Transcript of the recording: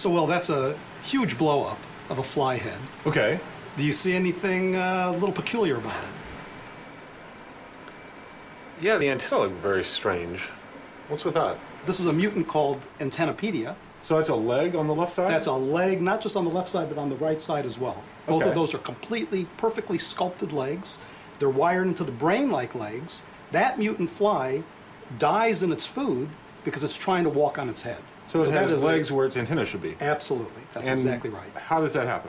So, well, that's a huge blow up of a fly head. Okay. Do you see anything uh, a little peculiar about it? Yeah, the antenna look very strange. What's with that? This is a mutant called Antennapedia. So that's a leg on the left side? That's a leg, not just on the left side, but on the right side as well. Both Okay. of those are completely, perfectly sculpted legs. They're wired into the brain like legs. That mutant fly dies in its food because it's trying to walk on its head. So it that has is a- legs where its antenna should be. Absolutely. That's And exactly right. How does that happen?